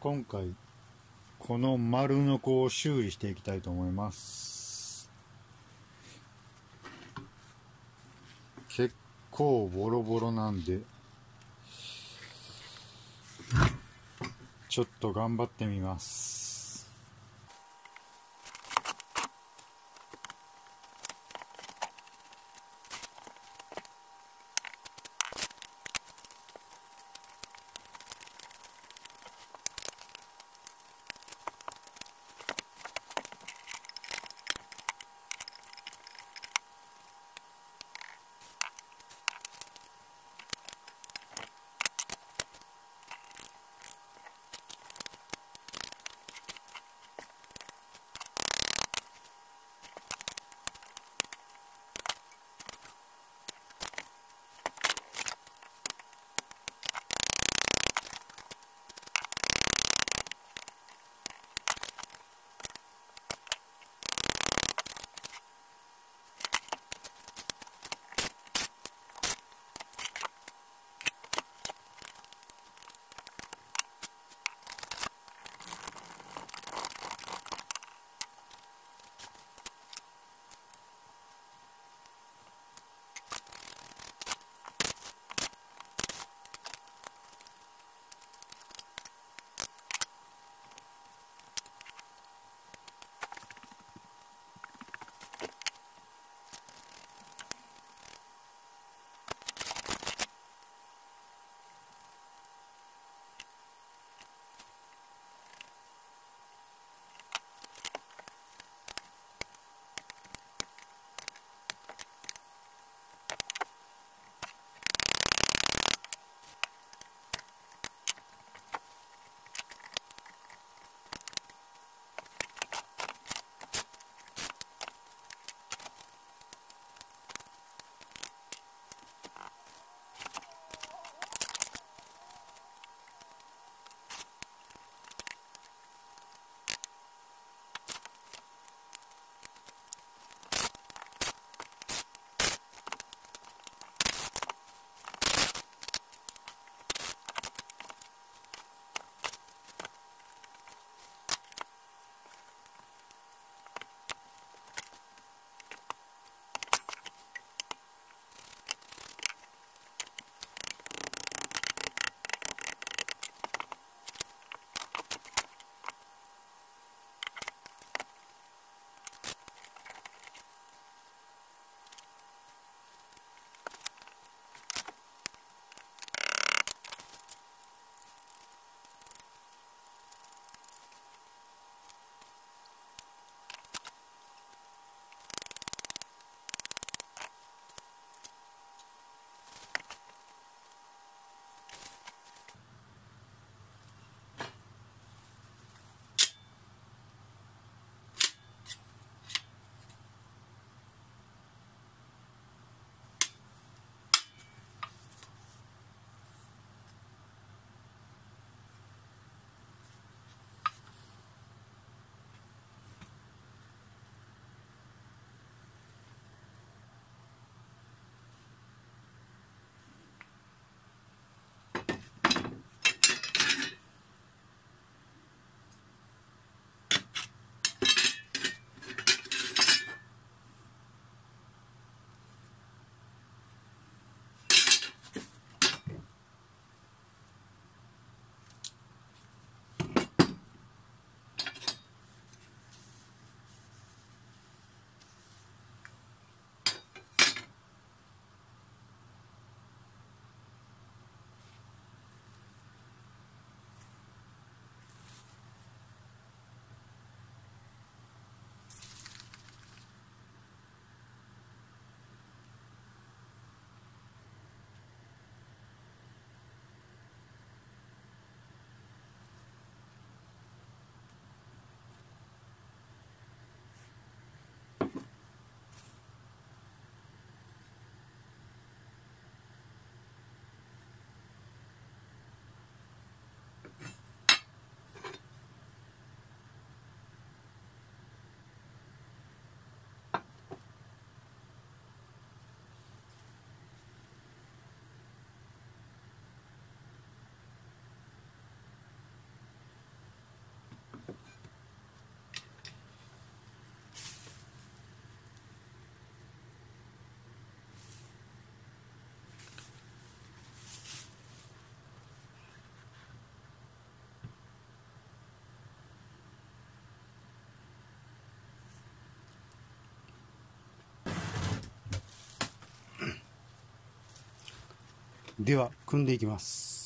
今回この丸のこを修理していきたいと思います。結構ボロボロなんでちょっと頑張ってみます。では組んでいきます。